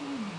Mm.